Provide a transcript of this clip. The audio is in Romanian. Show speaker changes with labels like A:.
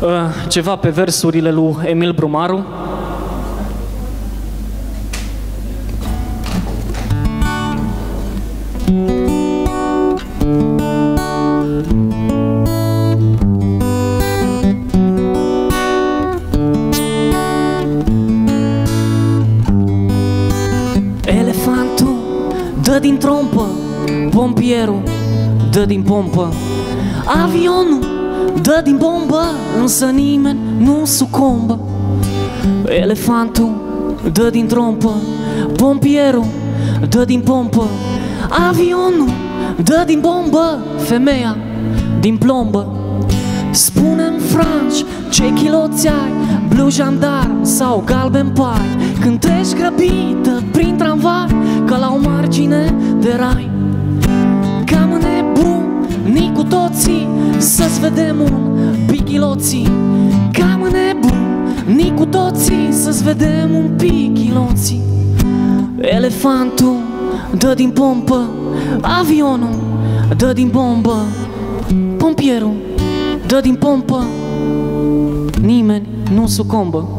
A: Uh, ceva pe versurile lui Emil Brumaru. Elefantul dă din trompă, pompierul dă din pompă, avionul dă din bombă, însă nimeni nu sucombă. Elefantul dă din trompă, pompierul dă din pompă, avionul dă din bombă, femeia din plombă. Spune-mi, franci, ce chiloți ai, blu jandarm sau galben pai Când treci grăbită prin tramvai, ca la o margine de rai Cam nebuni cu toții, să-ți vedem un pichiloții Cam nebuni cu toții, să-ți vedem un pichiloții Elefantul dă din pompă, avionul dă din bombă Pompierul dă din pompă, nimeni nu sucombă.